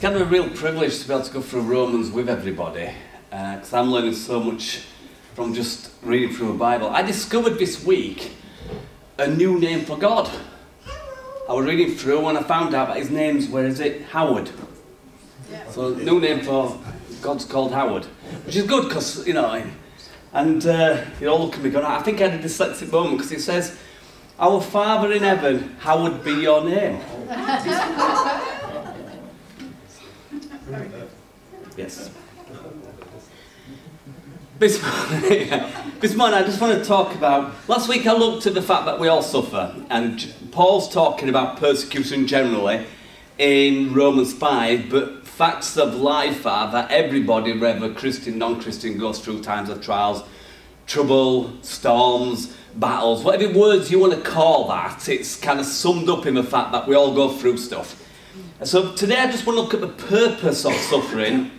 kind of a real privilege to be able to go through Romans with everybody because uh, I'm learning so much from just reading through a Bible. I discovered this week a new name for God. I was reading through and I found out that his name's, where is it? Howard. So, new name for God's called Howard, which is good because, you know, and uh, you all look at me going, I think I had a dyslexic moment because it says, Our Father in heaven, hallowed be your name. Yes. This morning, I just want to talk about. Last week, I looked at the fact that we all suffer, and Paul's talking about persecution generally in Romans 5, but facts of life are that everybody, whether Christian, non Christian, goes through times of trials, trouble, storms, battles, whatever words you want to call that, it's kind of summed up in the fact that we all go through stuff. So today I just want to look at the purpose of suffering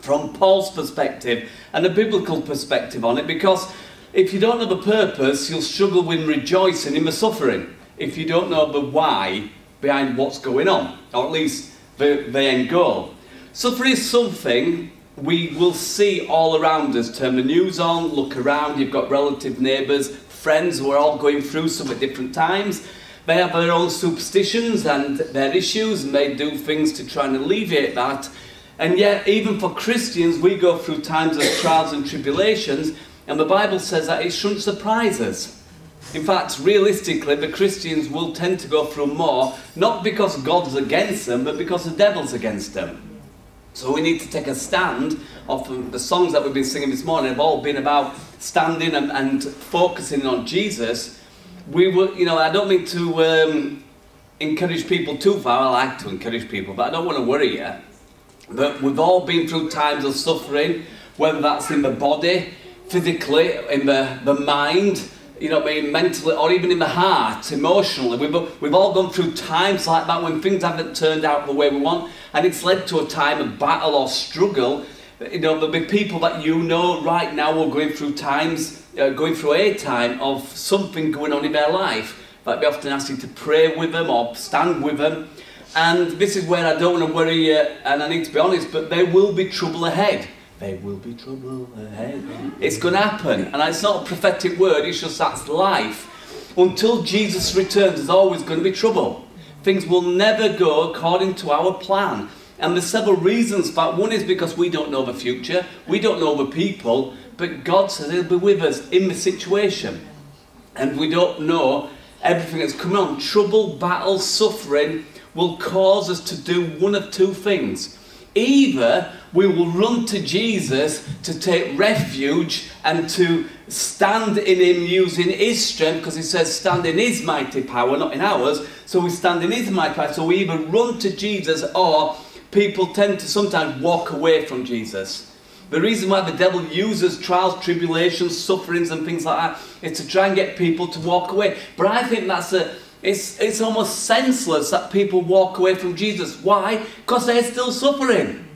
from Paul's perspective and a biblical perspective on it because if you don't know the purpose, you'll struggle with rejoicing in the suffering if you don't know the why behind what's going on, or at least the, the end goal. Suffering is something we will see all around us. Turn the news on, look around, you've got relative neighbours, friends who are all going through some at different times. They have their own superstitions and their issues, and they do things to try and alleviate that. And yet, even for Christians, we go through times of trials and tribulations, and the Bible says that it shouldn't surprise us. In fact, realistically, the Christians will tend to go through more, not because God's against them, but because the devil's against them. So we need to take a stand. Often the songs that we've been singing this morning have all been about standing and, and focusing on Jesus. We were, you know, I don't mean to um, encourage people too far. I like to encourage people, but I don't want to worry you. But we've all been through times of suffering, whether that's in the body, physically, in the, the mind, you know, I mean, mentally, or even in the heart, emotionally. We've, we've all gone through times like that when things haven't turned out the way we want, and it's led to a time of battle or struggle. You know, there'll be people that you know right now are going through times, uh, going through a time of something going on in their life. That we often ask you to pray with them or stand with them. And this is where I don't want to worry you, and I need to be honest, but there will be trouble ahead. There will be trouble ahead. It's going to happen. And it's not a prophetic word, it's just that's life. Until Jesus returns, there's always going to be trouble. Things will never go according to our plan. And there's several reasons for that. One is because we don't know the future, we don't know the people, but God says He'll be with us in the situation. And we don't know everything that's coming on. Trouble, battle, suffering will cause us to do one of two things. Either we will run to Jesus to take refuge and to stand in Him using His strength, because He says, stand in His mighty power, not in ours. So we stand in His mighty power. So we either run to Jesus or people tend to sometimes walk away from Jesus. The reason why the devil uses trials, tribulations, sufferings, and things like that is to try and get people to walk away. But I think that's a it's, it's almost senseless that people walk away from Jesus. Why? Because they're still suffering.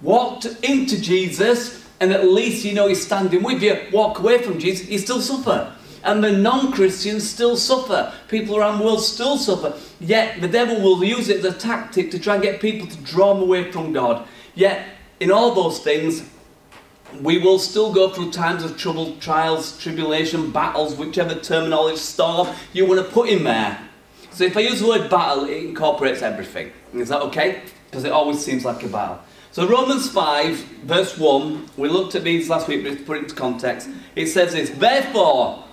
Walked into Jesus, and at least you know he's standing with you. Walk away from Jesus, you still suffer. And the non Christians still suffer. People around the world still suffer. Yet the devil will use it as a tactic to try and get people to draw them away from God. Yet, in all those things, we will still go through times of trouble, trials, tribulation, battles, whichever terminology, storm you want to put in there. So if I use the word battle, it incorporates everything. Is that okay? Because it always seems like a battle. So Romans 5, verse 1, we looked at these last week, but to put it into context, it says this, Therefore,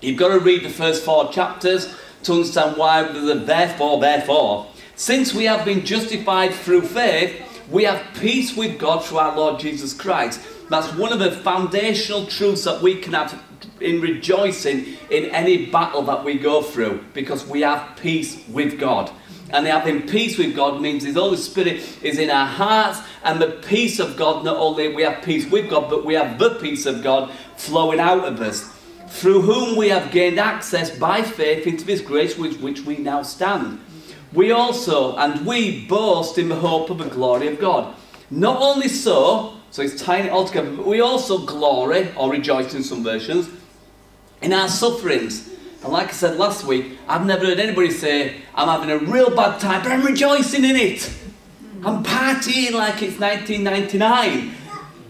you've got to read the first four chapters to understand why there's a therefore, therefore. Since we have been justified through faith, we have peace with God through our Lord Jesus Christ that's one of the foundational truths that we can have in rejoicing in any battle that we go through because we have peace with God. And having peace with God means His Holy Spirit is in our hearts, and the peace of God, not only we have peace with God, but we have the peace of God flowing out of us, through whom we have gained access by faith into this grace with which we now stand. We also, and we boast in the hope of the glory of God. Not only so, so it's tying it all together. But we also glory, or rejoice in some versions, in our sufferings. And like I said last week, I've never heard anybody say, I'm having a real bad time, but I'm rejoicing in it. I'm partying like it's 1999,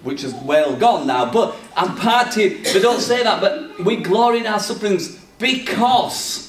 which is well gone now, but I'm partying. They don't say that, but we glory in our sufferings because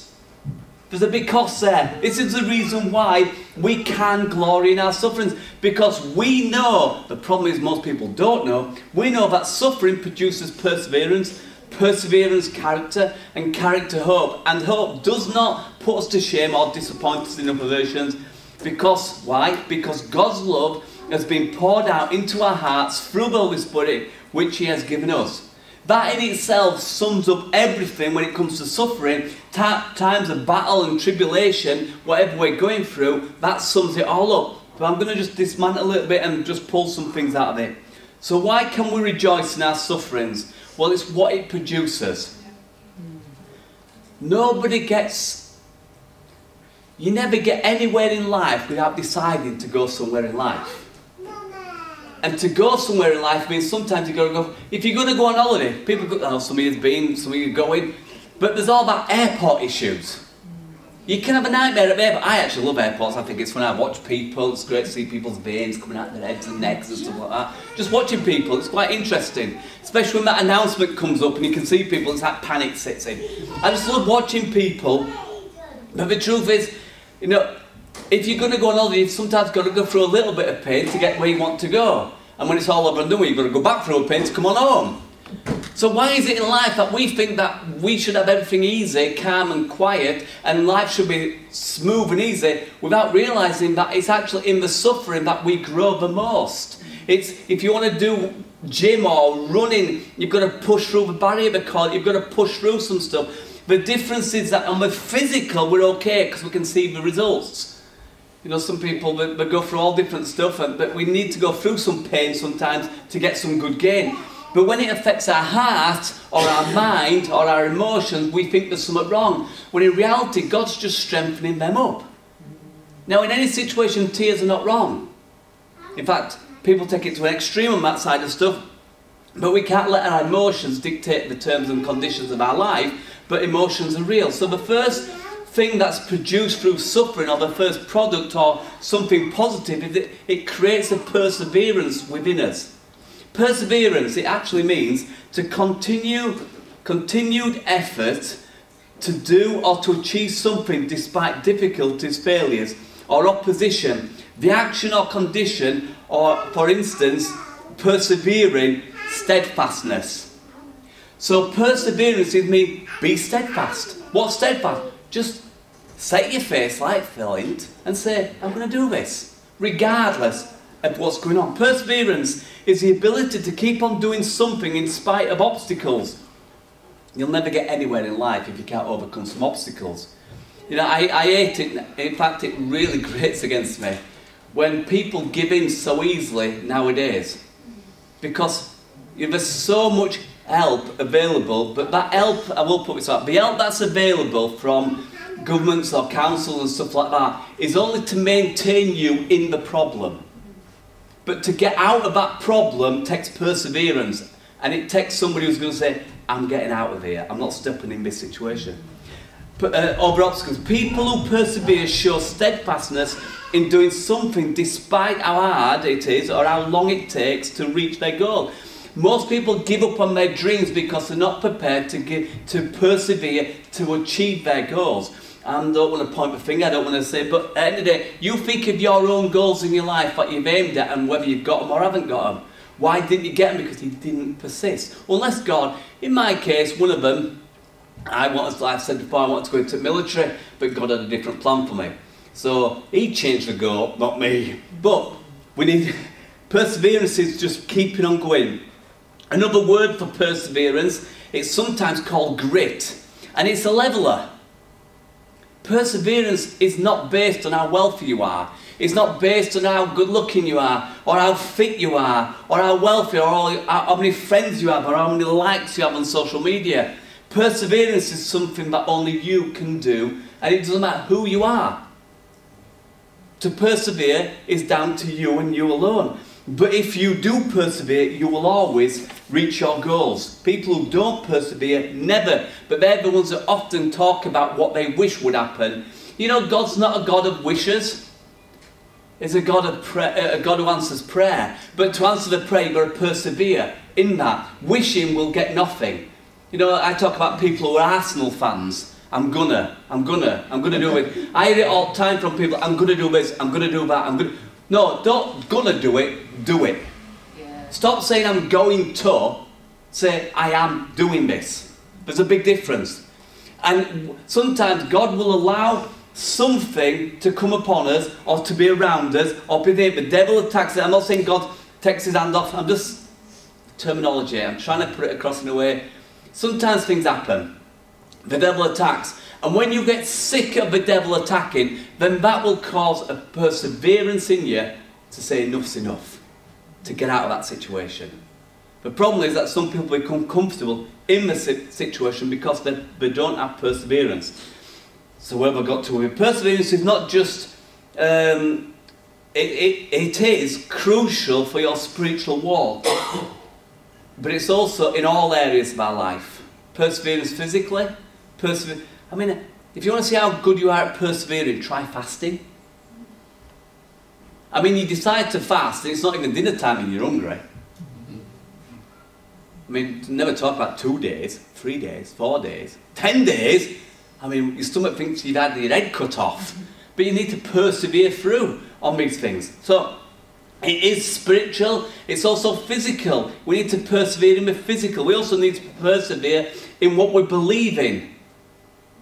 there's a big cost there. This is the reason why we can glory in our sufferings. Because we know, the problem is most people don't know, we know that suffering produces perseverance, perseverance character, and character hope. And hope does not put us to shame or disappoint us in versions. Because, why? Because God's love has been poured out into our hearts through the Holy Spirit, which He has given us. That in itself sums up everything when it comes to suffering, times of battle and tribulation, whatever we're going through, that sums it all up. But I'm going to just dismantle a little bit and just pull some things out of it. So why can we rejoice in our sufferings? Well, it's what it produces. Nobody gets... You never get anywhere in life without deciding to go somewhere in life. And to go somewhere in life means sometimes you've got to go, if you're going to go on holiday, people go, oh, some of you's been, some of you going, but there's all about airport issues. You can have a nightmare at airport. I actually love airports. I think it's when I watch people. It's great to see people's veins coming out their heads and necks and stuff like that. Just watching people, it's quite interesting. Especially when that announcement comes up and you can see people, it's like panic sets in. I just love watching people. But the truth is, you know, if you're going to go on holiday, you've sometimes got to go through a little bit of pain to get where you want to go. And when it's all over and done, you've got to go back through a pain to come on home. So why is it in life that we think that we should have everything easy, calm and quiet, and life should be smooth and easy, without realising that it's actually in the suffering that we grow the most? It's if you want to do gym or running, you've got to push through the barrier because you've got to push through some stuff. The difference is that on the physical, we're okay because we can see the results. You know, some people, they, they go through all different stuff, and, but we need to go through some pain sometimes to get some good gain. But when it affects our heart, or our mind, or our emotions, we think there's something wrong. When in reality, God's just strengthening them up. Now, in any situation, tears are not wrong. In fact, people take it to an extreme on that side of stuff, but we can't let our emotions dictate the terms and conditions of our life, but emotions are real. So the first thing that's produced through suffering or the first product or something positive it, it creates a perseverance within us. Perseverance, it actually means to continue, continued effort to do or to achieve something despite difficulties, failures, or opposition. The action or condition, or for instance, persevering, steadfastness. So perseverance is me be steadfast. What's steadfast? Just set your face like Flint and say, I'm going to do this, regardless of what's going on. Perseverance is the ability to keep on doing something in spite of obstacles. You'll never get anywhere in life if you can't overcome some obstacles. You know, I, I hate it, in fact, it really grates against me when people give in so easily nowadays. Because there's so much help available, but that help, I will put this up, the help that's available from governments or councils and stuff like that is only to maintain you in the problem. But to get out of that problem takes perseverance. And it takes somebody who's going to say, I'm getting out of here. I'm not stepping in this situation. But, uh, over obstacles. People who persevere show steadfastness in doing something despite how hard it is or how long it takes to reach their goal. Most people give up on their dreams because they're not prepared to, give, to persevere to achieve their goals. I don't want to point my finger, I don't want to say, but at the end of the day, you think of your own goals in your life, what you've aimed at, and whether you've got them or haven't got them. Why didn't you get them? Because you didn't persist. Unless God, in my case, one of them, I wanted, like I said before, I wanted to go into the military, but God had a different plan for me. So he changed the goal, not me. But we need perseverance is just keeping on going. Another word for perseverance, it's sometimes called grit, and it's a leveler. Perseverance is not based on how wealthy you are. It's not based on how good looking you are, or how fit you are, or how wealthy, or how many friends you have, or how many likes you have on social media. Perseverance is something that only you can do, and it doesn't matter who you are. To persevere is down to you and you alone. But if you do persevere, you will always reach your goals. People who don't persevere, never. But they're the ones that often talk about what they wish would happen. You know, God's not a God of wishes. He's a God, of prayer, uh, a God who answers prayer. But to answer the prayer, you've got to persevere in that. Wishing will get nothing. You know, I talk about people who are Arsenal fans. I'm gonna, I'm gonna, I'm gonna do it. I hear it all the time from people, I'm gonna do this, I'm gonna do that, I'm gonna... No, don't gonna do it, do it. Stop saying I'm going to, say I am doing this. There's a big difference. And sometimes God will allow something to come upon us or to be around us or be there. The devil attacks it. I'm not saying God takes his hand off. I'm just terminology. I'm trying to put it across in a way. Sometimes things happen. The devil attacks. And when you get sick of the devil attacking, then that will cause a perseverance in you to say enough's enough, to get out of that situation. The problem is that some people become comfortable in the situation because they, they don't have perseverance. So where have I got to? Perseverance is not just, um, it, it, it is crucial for your spiritual walk, but it's also in all areas of our life. Perseverance physically, Persever I mean, if you want to see how good you are at persevering, try fasting. I mean, you decide to fast, and it's not even dinner time and you're hungry. I mean, never talk about two days, three days, four days, ten days. I mean, your stomach thinks you've had your head cut off. But you need to persevere through on these things. So, it is spiritual, it's also physical. We need to persevere in the physical. We also need to persevere in what we believe in.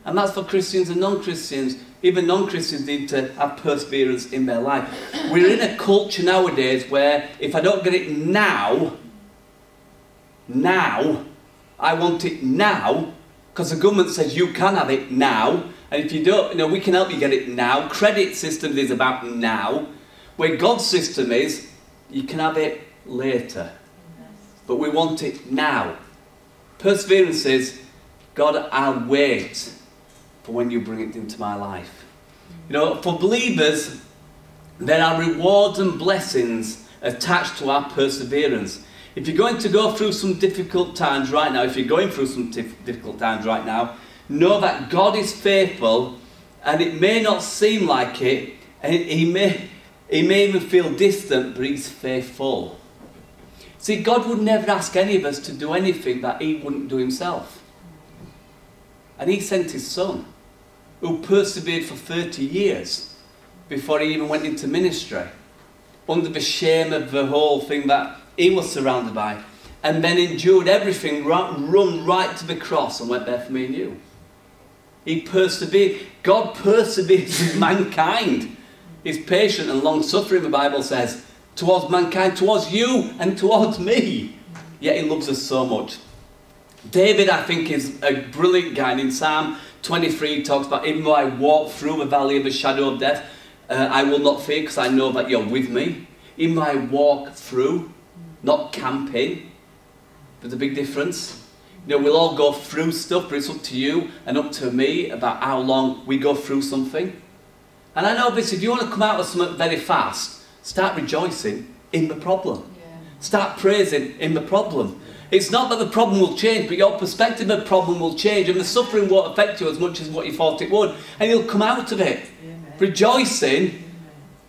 And that's for Christians and non-Christians. Even non-Christians need to have perseverance in their life. We're in a culture nowadays where if I don't get it now, now, I want it now, because the government says you can have it now, and if you don't, you know, we can help you get it now. Credit systems is about now. Where God's system is, you can have it later. But we want it now. Perseverance is, God, I'll wait for when you bring it into my life. You know, for believers, there are rewards and blessings attached to our perseverance. If you're going to go through some difficult times right now, if you're going through some difficult times right now, know that God is faithful and it may not seem like it, and he may, he may even feel distant, but he's faithful. See, God would never ask any of us to do anything that he wouldn't do himself. And he sent his son who persevered for 30 years before he even went into ministry, under the shame of the whole thing that he was surrounded by, and then endured everything, run right to the cross and went there for me and you. He persevered. God perseveres with mankind. He's patient and long suffering, the Bible says, towards mankind, towards you and towards me. Yet he loves us so much. David, I think, is a brilliant guy. And in Psalm 23 talks about, even though I walk through the valley of the shadow of death, uh, I will not fear because I know that you're with me. Even though I walk through, not camping, there's a big difference. You know, we'll all go through stuff, but it's up to you and up to me about how long we go through something. And I know this, if you want to come out of something very fast, start rejoicing in the problem. Yeah. Start praising in the problem. It's not that the problem will change, but your perspective of the problem will change, and the suffering won't affect you as much as what you thought it would, and you'll come out of it Amen. rejoicing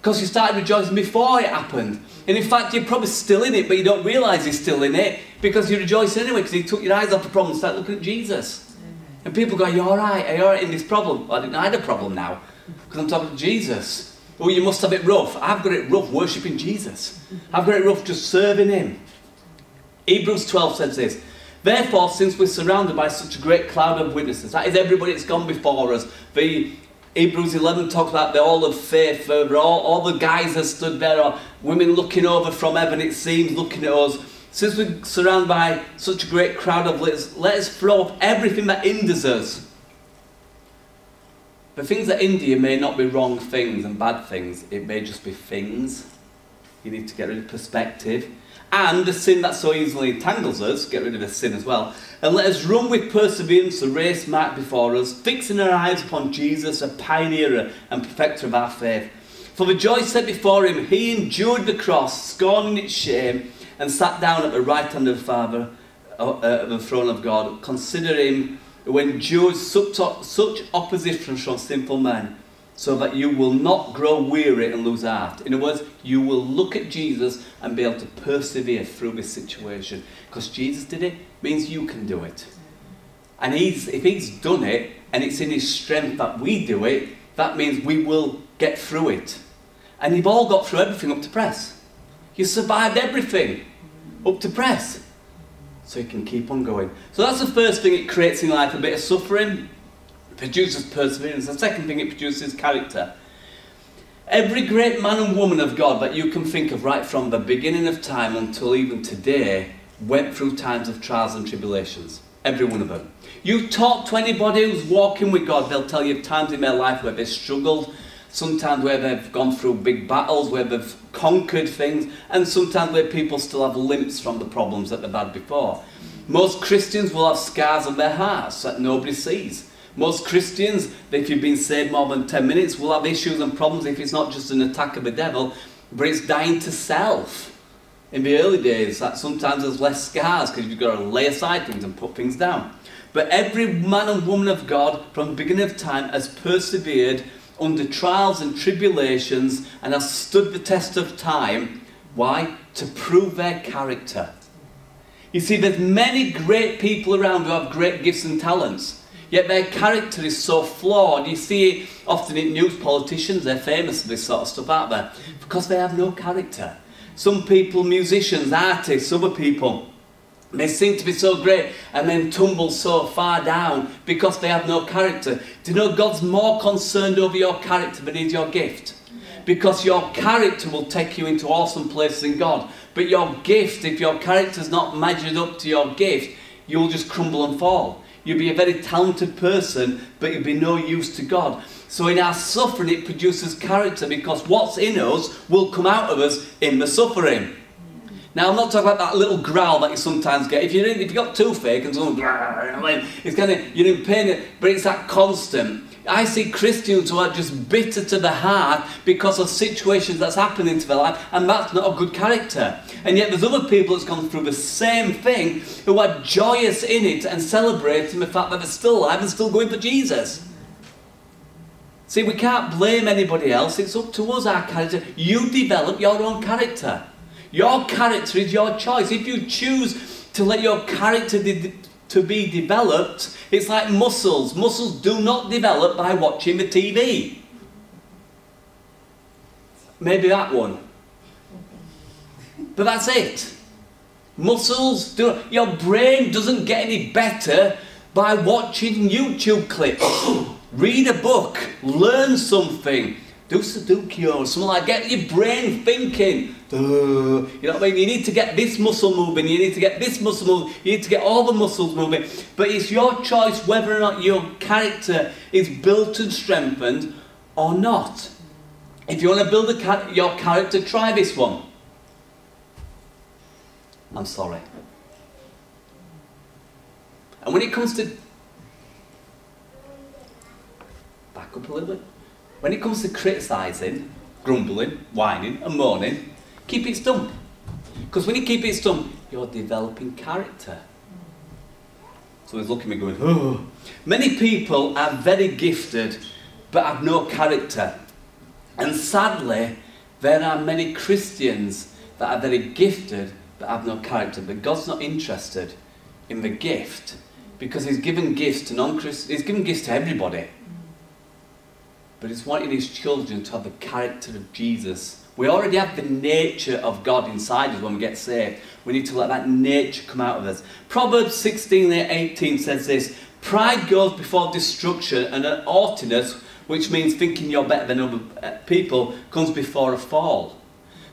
because you started rejoicing before it happened. And in fact, you're probably still in it, but you don't realise you're still in it because you rejoice anyway because you took your eyes off the problem and started looking at Jesus. Amen. And people go, Are you alright? Are you alright in this problem? Well, I didn't have a problem now because I'm talking to Jesus. Oh, you must have it rough. I've got it rough worshipping Jesus. I've got it rough just serving Him. Hebrews 12 says this Therefore, since we're surrounded by such a great cloud of witnesses, that is everybody that's gone before us, the Hebrews 11 talks about the all of faith, all, all the guys that stood there, or women looking over from heaven, it seems, looking at us. Since we're surrounded by such a great crowd of litters, let us throw off everything that hinders us. The things that hinder you may not be wrong things and bad things, it may just be things. You need to get rid of perspective and the sin that so easily entangles us, get rid of the sin as well, and let us run with perseverance the race marked before us, fixing our eyes upon Jesus, a pioneer and perfecter of our faith. For the joy set before him, he endured the cross, scorning its shame, and sat down at the right hand of the Father, uh, uh, the throne of God. Consider him when endures such, such opposition from sinful men, so that you will not grow weary and lose heart. In other words, you will look at Jesus and be able to persevere through this situation. Because Jesus did it, means you can do it. And he's, if he's done it, and it's in his strength that we do it, that means we will get through it. And you've all got through everything up to press. You survived everything up to press. So you can keep on going. So that's the first thing it creates in life, a bit of suffering. Produces perseverance. The second thing it produces character. Every great man and woman of God that you can think of right from the beginning of time until even today went through times of trials and tribulations. Every one of them. You talk to anybody who's walking with God, they'll tell you times in their life where they've struggled, sometimes where they've gone through big battles, where they've conquered things, and sometimes where people still have limps from the problems that they've had before. Most Christians will have scars on their hearts that nobody sees. Most Christians, if you've been saved more than 10 minutes, will have issues and problems if it's not just an attack of the devil, but it's dying to self. In the early days, that sometimes there's less scars because you've got to lay aside things and put things down. But every man and woman of God from the beginning of time has persevered under trials and tribulations and has stood the test of time. Why? To prove their character. You see, there's many great people around who have great gifts and talents, yet their character is so flawed. You see it often in news politicians, they're famous for this sort of stuff, aren't they? Because they have no character. Some people, musicians, artists, other people, they seem to be so great and then tumble so far down because they have no character. Do you know God's more concerned over your character than He's your gift? Because your character will take you into awesome places in God. But your gift, if your character's not measured up to your gift, you'll just crumble and fall. You'll be a very talented person, but you'd be no use to God. So in our suffering, it produces character because what's in us will come out of us in the suffering. Now, I'm not talking about that little growl that you sometimes get. If, you're in, if you've got toothache and someone, it's kind of, you're in pain, but it's that constant. I see Christians who are just bitter to the heart because of situations that's happening to their life, and that's not a good character. And yet there's other people that's gone through the same thing who are joyous in it and celebrating the fact that they're still alive and still going for Jesus. See, we can't blame anybody else. It's up to us, our character. You develop your own character. Your character is your choice. If you choose to let your character to be developed, it's like muscles. Muscles do not develop by watching the TV. Maybe that one. But that's it. Muscles do your brain doesn't get any better by watching YouTube clips. Read a book, learn something, do Sudoku or something like Get your brain thinking. Duh. You know what I mean? You need to get this muscle moving, you need to get this muscle moving, you need to get all the muscles moving. But it's your choice whether or not your character is built and strengthened or not. If you want to build your character, try this one. I'm sorry. And when it comes to. Back up a little bit. When it comes to criticising, grumbling, whining, and moaning, keep it stum. Because when you keep it stum, you're developing character. So he's looking at me going, oh. Many people are very gifted but have no character. And sadly, there are many Christians that are very gifted but have no character. But God's not interested in the gift because He's given gifts to non-Christians. He's given gifts to everybody but it's wanting his children to have the character of Jesus. We already have the nature of God inside us when we get saved. We need to let that nature come out of us. Proverbs 16 18 says this Pride goes before destruction, and an haughtiness, which means thinking you're better than other uh, people, comes before a fall.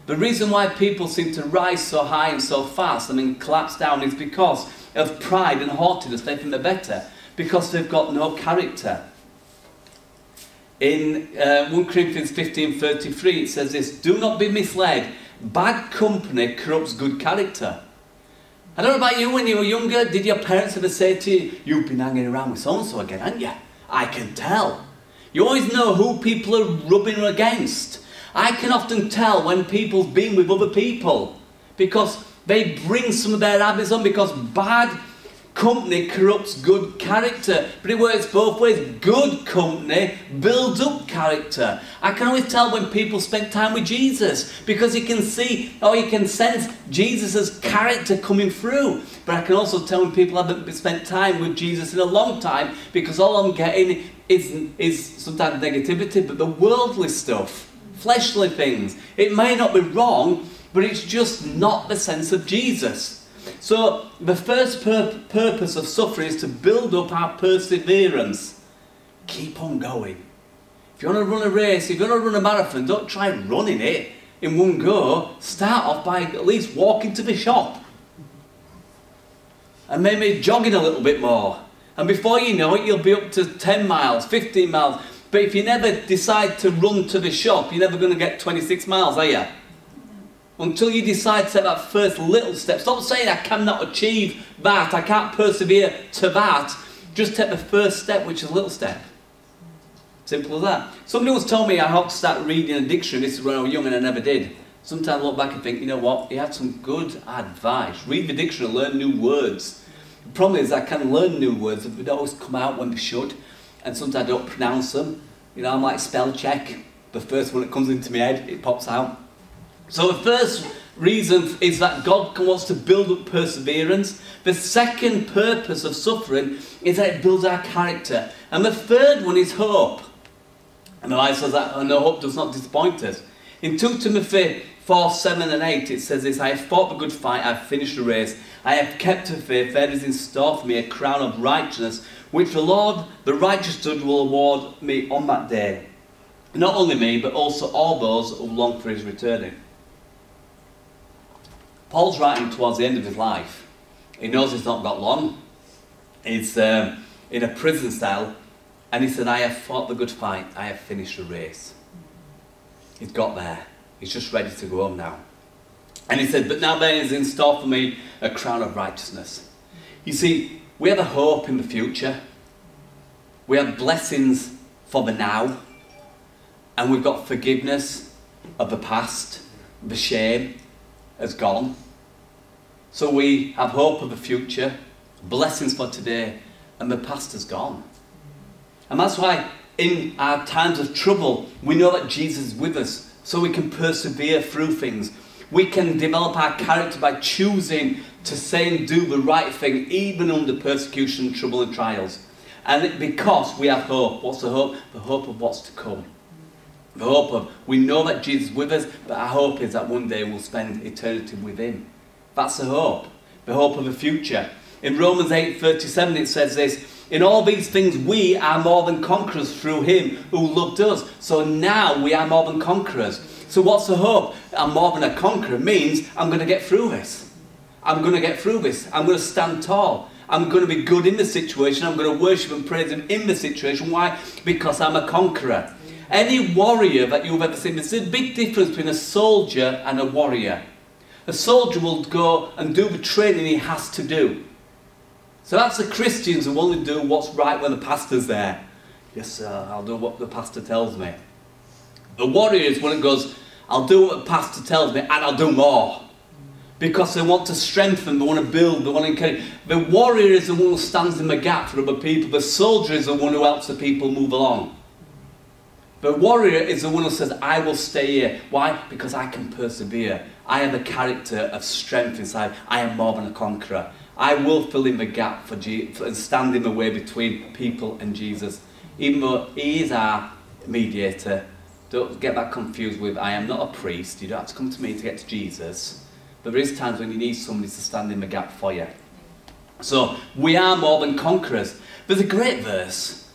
The reason why people seem to rise so high and so fast and then collapse down is because of pride and haughtiness. They think they're better because they've got no character. In uh, 1 Corinthians 15:33 it says this, "Do not be misled. Bad company corrupts good character." I don't know about you when you were younger, did your parents ever say to you, "You've been hanging around with so and so again, haven't you?" I can tell. You always know who people are rubbing against. I can often tell when people have been with other people because They bring some of their habits on because bad company corrupts good character. But it works both ways. Good company builds up character. I can always tell when people spend time with Jesus because you can see or you can sense Jesus' character coming through. But I can also tell when people haven't spent time with Jesus in a long time because all I'm getting is, is sometimes negativity, but the worldly stuff, fleshly things. It may not be wrong, but it's just not the sense of Jesus. So, the first pur- purpose of suffering is to build up our perseverance. Keep on going. If you want to run a race, if you want to run a marathon, don't try running it in one go. Start off by at least walking to the shop. And maybe jogging a little bit more. And before you know it, you'll be up to 10 miles, 15 miles. But if you never decide to run to the shop, you're never going to get 26 miles, are you? Until you decide to take that first little step. Stop saying I cannot achieve that, I can't persevere to that. Just take the first step, which is a little step. Simple as that. Somebody once told me I ought to start reading a dictionary. This is when I was young and I never did. Sometimes I look back and think, you know what, he had some good advice. Read the dictionary, learn new words. The problem is I can learn new words, but they always come out when they should. And sometimes I don't pronounce them. You know, I might spell check. The first one that comes into my head, it pops out. So the first reason is that God wants to build up perseverance. The second purpose of suffering is that it builds our character. And the third one is hope. And the Bible says that and the hope does not disappoint us. In 2 Timothy 4, 7 and 8 it says this, I have fought the good fight, I have finished the race, I have kept the faith, there is in store for me a crown of righteousness, which the Lord, the righteous judge, will award me on that day. Not only me, but also all those who long for his returning. Paul's writing towards the end of his life. He knows he's not got long. He's um, in a prison cell, and he said, I have fought the good fight, I have finished the race. He's got there. He's just ready to go home now. And he said, But now there is in store for me a crown of righteousness. You see, we have a hope in the future. We have blessings for the now. And we've got forgiveness of the past. The shame has gone. So we have hope of the future, blessings for today, and the past has gone. And that's why in our times of trouble, we know that Jesus is with us, so we can persevere through things. We can develop our character by choosing to say and do the right thing, even under persecution, trouble, and trials. And because we have hope. What's the hope? The hope of what's to come. The hope of, we know that Jesus is with us, but our hope is that one day we'll spend eternity with Him. That's the hope, the hope of the future. In Romans 8:37 it says this, in all these things we are more than conquerors through him who loved us. So now we are more than conquerors. So what's the hope? I'm more than a conqueror means I'm going to get through this. I'm going to get through this. I'm going to stand tall. I'm going to be good in the situation. I'm going to worship and praise him in the situation. Why? Because I'm a conqueror. Any warrior that you've ever seen, there's a big difference between a soldier and a warrior. A soldier will go and do the training he has to do. So that's the Christians who only do what's right when the pastor's there. Yes, sir, I'll do what the pastor tells me. The is one who goes, I'll do what the pastor tells me and I'll do more. Because they want to strengthen, they want to build, they want to encourage. The warrior is the one who stands in the gap for other people. The soldier is the one who helps the people move along. The warrior is the one who says, I will stay here. Why? Because I can persevere. I have a character of strength inside. I am more than a conqueror. I will fill in the gap for Je- and stand in the way between people and Jesus. Even though He is our mediator, don't get that confused with I am not a priest. You don't have to come to me to get to Jesus. But there is times when you need somebody to stand in the gap for you. So we are more than conquerors. There's a great verse.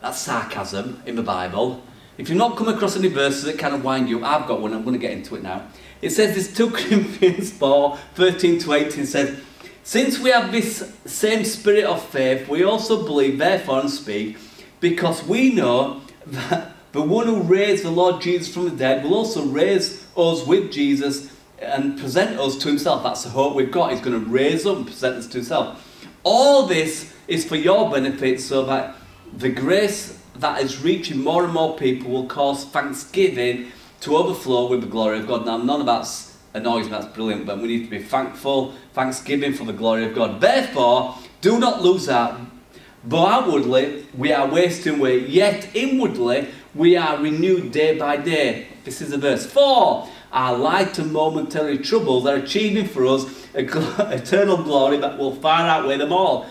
That's sarcasm in the Bible. If you've not come across any verses that kind of wind you I've got one. I'm going to get into it now. It says this 2 Corinthians 4 13 to 18 says, Since we have this same spirit of faith, we also believe, therefore, and speak, because we know that the one who raised the Lord Jesus from the dead will also raise us with Jesus and present us to himself. That's the hope we've got. He's going to raise up and present us to himself. All this is for your benefit so that the grace that is reaching more and more people will cause thanksgiving to overflow with the glory of God. Now, none of that's me, that's brilliant, but we need to be thankful, thanksgiving for the glory of God. Therefore, do not lose out. But outwardly, we are wasting away, yet inwardly, we are renewed day by day. This is the verse. For our light and momentary troubles are achieving for us eternal glory that will far outweigh them all.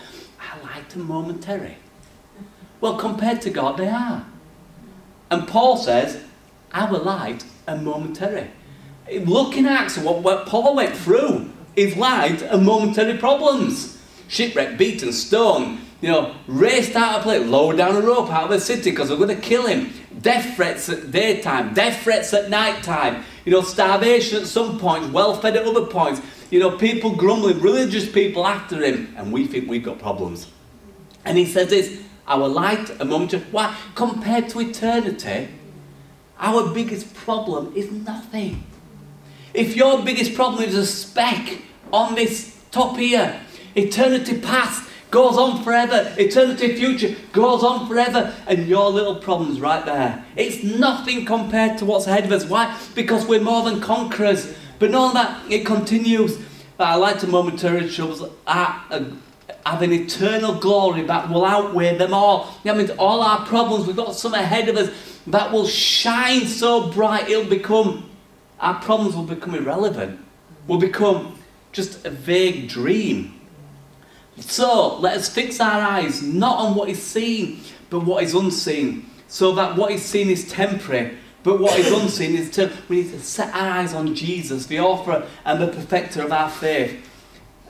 Our light and momentary. Well, compared to God, they are. And Paul says, our light and momentary. Looking at what, what Paul went through, his light and momentary problems. Shipwreck, beaten, stone, you know, raced out of place, lowered down a rope out of the city because they're going to kill him. Death threats at daytime, death threats at night time. You know, starvation at some points, fed at other points. You know, people grumbling, religious people after him, and we think we've got problems. And he says this, our light and momentary, why? Compared to eternity, our biggest problem is nothing. If your biggest problem is a speck on this top here, eternity past goes on forever, eternity future goes on forever, and your little problem's right there. It's nothing compared to what's ahead of us. Why? Because we're more than conquerors. But not that, it continues. I like to momentary troubles uh, have an eternal glory that will outweigh them all. That means all our problems, we've got some ahead of us that will shine so bright it'll become, our problems will become irrelevant, will become just a vague dream. So let us fix our eyes not on what is seen, but what is unseen, so that what is seen is temporary, but what is unseen is to, we need to set our eyes on Jesus, the author and the perfecter of our faith.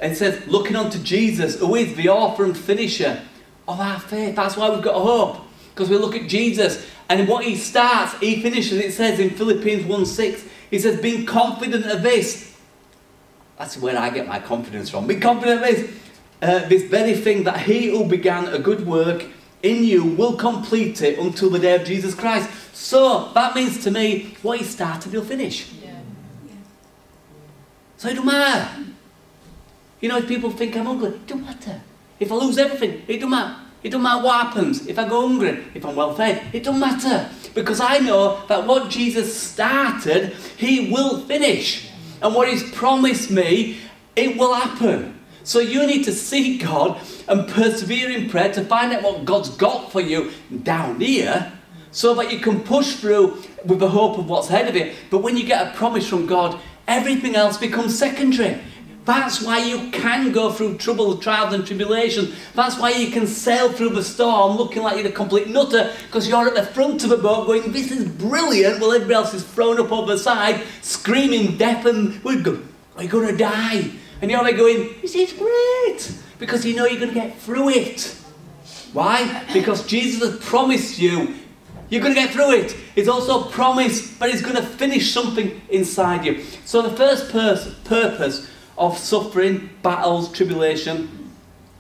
It says, looking unto Jesus, who is the author and finisher of our faith. That's why we've got hope, because we look at Jesus, and what he starts, he finishes. It says in Philippians 1 6, he says, being confident of this. That's where I get my confidence from. Be confident of this uh, this very thing that he who began a good work in you will complete it until the day of Jesus Christ. So that means to me, what he started, he'll finish. Yeah. So it don't matter. You know, if people think I'm ugly, it don't matter. If I lose everything, it don't matter. It don't matter what happens. If I go hungry, if I'm well fed, it don't matter. Because I know that what Jesus started, he will finish. And what he's promised me, it will happen. So you need to seek God and persevere in prayer to find out what God's got for you down here so that you can push through with the hope of what's ahead of you. But when you get a promise from God, everything else becomes secondary. That's why you can go through trouble, trials and tribulations. That's why you can sail through the storm looking like you're a complete nutter because you're at the front of the boat going, this is brilliant, while everybody else is thrown up over the side, screaming death and we're, go- we're going to die. And you're like going, this is great, because you know you're going to get through it. Why? Because Jesus has promised you you're going to get through it. He's also promised that He's going to finish something inside you. So, the first pers- purpose of suffering, battles, tribulation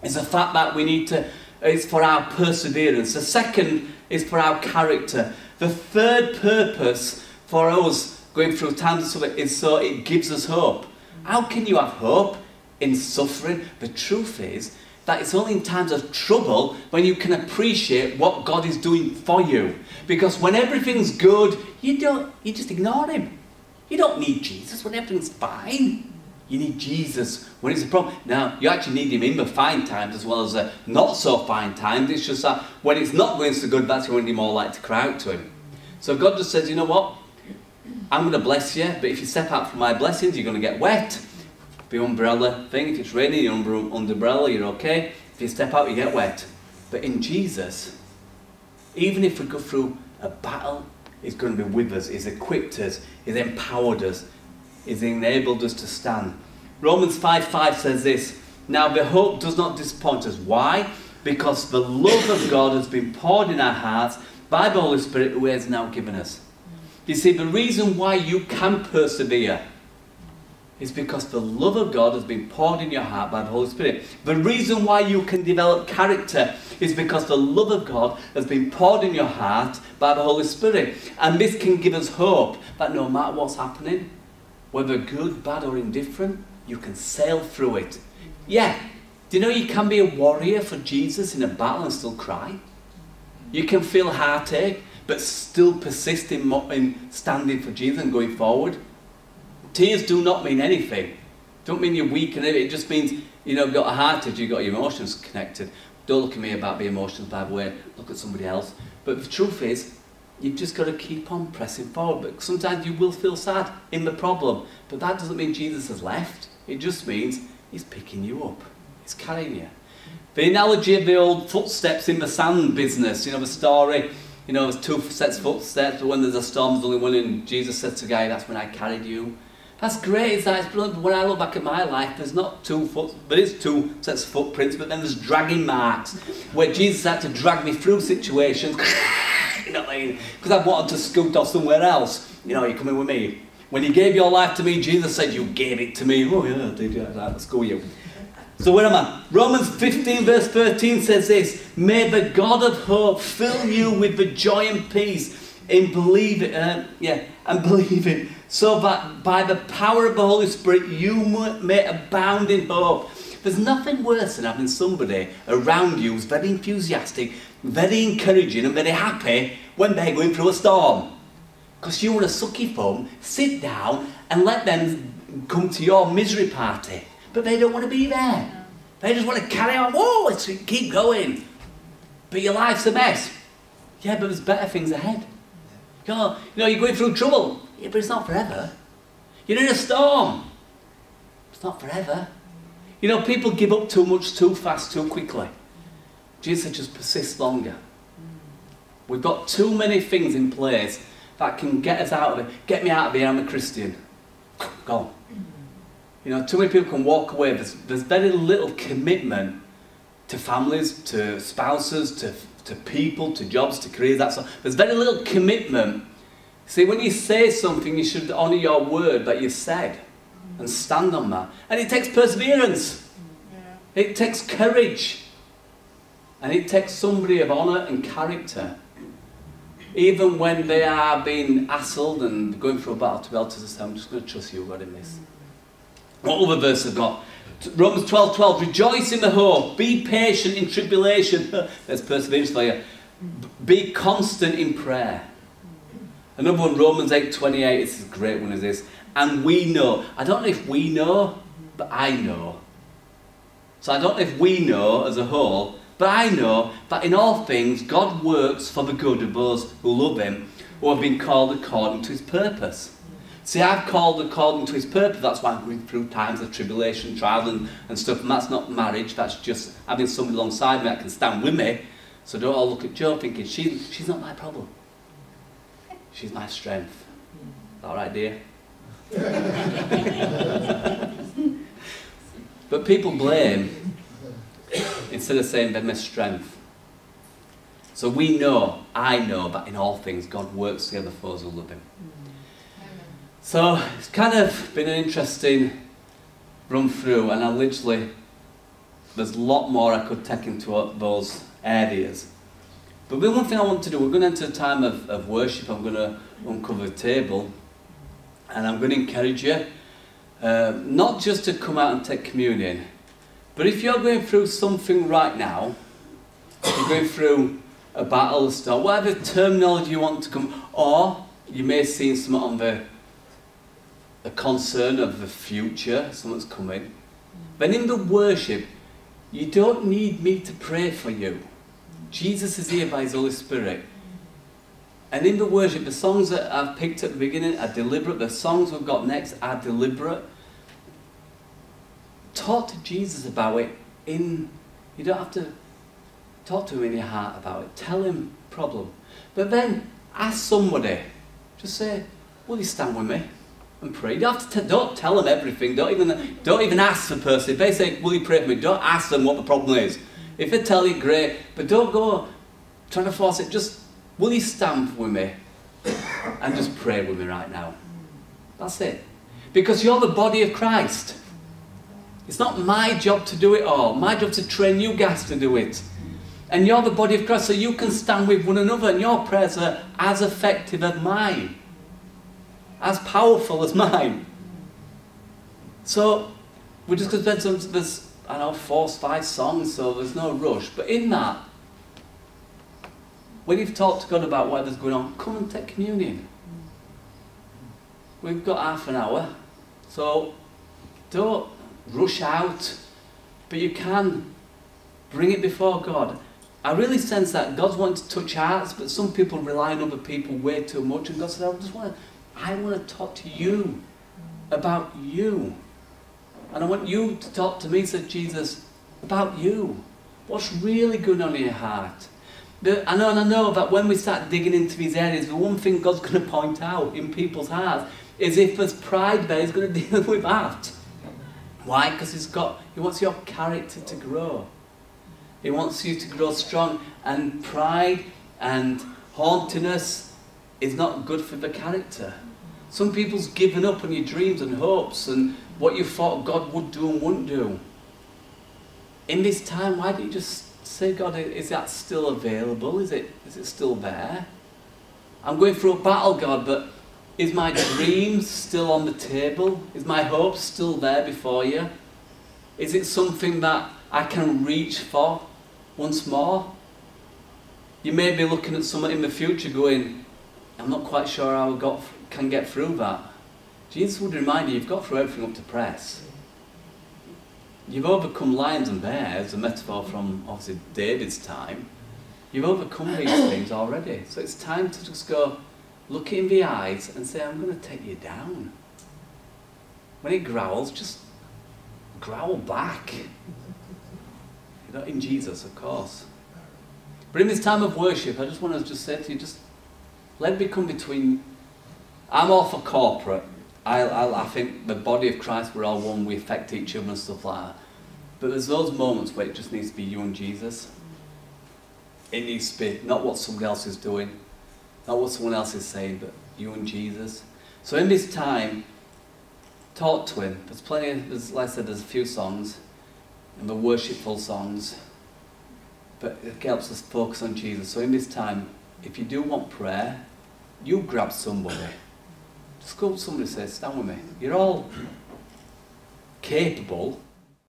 is the fact that we need to, it's for our perseverance. The second is for our character. The third purpose for us going through times of suffering is so it gives us hope. How can you have hope in suffering? The truth is that it's only in times of trouble when you can appreciate what God is doing for you. Because when everything's good, you don't you just ignore him. You don't need Jesus when everything's fine. You need Jesus when it's a problem. Now, you actually need him in the fine times as well as the not so fine times. It's just that when it's not going so good, that's when you're more likely to cry out to him. So God just says, you know what? I'm going to bless you, but if you step out from my blessings, you're going to get wet. The umbrella thing, if it's raining, you're under umbrella, you're okay. If you step out, you get wet. But in Jesus, even if we go through a battle, He's going to be with us. He's equipped us. He's empowered us. He's enabled us to stand. Romans 5 5 says this Now the hope does not disappoint us. Why? Because the love of God has been poured in our hearts by the Holy Spirit who has now given us. You see, the reason why you can persevere is because the love of God has been poured in your heart by the Holy Spirit. The reason why you can develop character is because the love of God has been poured in your heart by the Holy Spirit. And this can give us hope that no matter what's happening, whether good, bad, or indifferent, you can sail through it. Yeah, do you know you can be a warrior for Jesus in a battle and still cry? You can feel heartache but still persist in, in standing for Jesus and going forward. Tears do not mean anything. Don't mean you're weak and it just means you know you've got a heartache, you've got your emotions connected. Don't look at me about the emotions by the way, look at somebody else. But the truth is, you've just got to keep on pressing forward. But sometimes you will feel sad in the problem. But that doesn't mean Jesus has left. It just means he's picking you up. He's carrying you. The analogy of the old footsteps in the sand business, you know, the story, you know, there's two sets of footsteps, but when there's a storm, there's only one, and Jesus said to the guy, that's when I carried you. That's great, it's nice, but when I look back at my life, there's not two foot, there is two sets of footprints, but then there's dragging marks, where Jesus had to drag me through situations, you know, what I mean? because I wanted to scoot off somewhere else. You know, you're coming with me. When you gave your life to me, Jesus said, you gave it to me. Oh yeah, I did, yeah, let's go you. So where am I? Romans 15 verse 13 says this, May the God of hope fill you with the joy and peace in believing, uh, yeah, and believing, so that by the power of the Holy Spirit you may abound in hope. There's nothing worse than having somebody around you who's very enthusiastic, very encouraging and very happy when they're going through a storm. Because you want a sucky thumb, sit down and let them come to your misery party but they don't want to be there. They just want to carry on. Whoa, let's keep going. But your life's a mess. Yeah, but there's better things ahead. You know, you're going through trouble. Yeah, but it's not forever. You're in a storm. It's not forever. You know, people give up too much too fast, too quickly. Jesus just persists longer. We've got too many things in place that can get us out of it. Get me out of here, I'm a Christian. Go on. You know, too many people can walk away. There's, there's very little commitment to families, to spouses, to, to people, to jobs, to careers, that sort. There's very little commitment. See, when you say something, you should honour your word that you said and stand on that. And it takes perseverance. Yeah. It takes courage. And it takes somebody of honour and character. Even when they are being hassled and going through a battle to be able to say, I'm just going to trust you, God, in this. What other verse have got? Romans 12, 12, rejoice in the hope, be patient in tribulation. There's perseverance for you. Be constant in prayer. Another one, Romans 8, 28, this is a great one, is this. And we know, I don't know if we know, but I know. So I don't know if we know as a whole, but I know that in all things God works for the good of those who love Him, who have been called according to His purpose. See, I've called according to his purpose. That's why I'm going through times of tribulation, trial and, and stuff. And that's not marriage. That's just having somebody alongside me that can stand with me. So don't all look at Joe thinking, she, she's not my problem. She's my strength. Hmm. All right, dear? but people blame instead of saying they're my strength. So we know, I know, that in all things God works together for those who love him. Hmm. So it's kind of been an interesting run through and I literally, there's a lot more I could take into those areas. But the one thing I want to do, we're going to enter a time of, of worship, I'm going to uncover a table and I'm going to encourage you uh, not just to come out and take communion, but if you're going through something right now, you're going through a battle, or whatever terminology you want to come, or you may have seen something on the a concern of the future, someone's coming. Then in the worship, you don't need me to pray for you. Jesus is here by His Holy Spirit. And in the worship, the songs that I've picked at the beginning are deliberate. The songs we've got next are deliberate. Talk to Jesus about it. In you don't have to talk to him in your heart about it. Tell him problem. But then ask somebody. Just say, "Will you stand with me?" and pray. You don't have to don't tell them everything. Don't even don't even ask the person. If they say, "Will you pray for me?" Don't ask them what the problem is. If they tell you, great, but don't go trying to force it. Just will you stamp with me and just pray with me right now? That's it. Because you're the body of Christ. It's not my job to do it all. My job to train you guys to do it. And you're the body of Christ, so you can stand with one another, and your prayers are as effective as mine as powerful as mine. So we're just going to spend some, there's, I know, four, five songs, so there's no rush. But in that, when you've talked to God about whatever's going on, come and take communion. We've got half an hour. So don't rush out, but you can bring it before God. I really sense that God's wanting to touch hearts, but some people rely on other people way too much. And God said, I just want to, I want to talk to you about you. And I want you to talk to me, said Jesus, about you. What's really going on in your heart? I know and I know that when we start digging into these areas, the one thing God's going to point out in people's hearts is if there's pride there, He's going to deal with that. Why? Because He's got He wants your character to grow. He wants you to grow strong, and pride and haughtiness is not good for the character. Some people's given up on your dreams and hopes and what you thought God would do and wouldn't do. In this time, why don't you just say, God, is that still available? Is it, is it still there? I'm going through a battle, God, but is my dream still on the table? Is my hope still there before you? Is it something that I can reach for? once more. You may be looking at someone in the future going, I'm not quite sure how I got, can get through that. Jesus would remind you, you've got through everything up to press. You've overcome lions and bears, a metaphor from obviously David's time. You've overcome these things already. So it's time to just go, look it in the eyes and say, I'm going to take you down. When it growls, just growl back not in Jesus, of course. But in this time of worship, I just want to just say to you, just let it become between. I'm all for corporate. I, I, I think the body of Christ, we're all one, we affect each other and stuff like that. But there's those moments where it just needs to be you and Jesus. It needs to be not what somebody else is doing, not what someone else is saying, but you and Jesus. So in this time, talk to him. There's plenty, of, there's, like I said, there's a few songs and the worshipful songs, but it helps us focus on Jesus. So in this time, if you do want prayer, you grab somebody. To somebody says, stand with me. You're all capable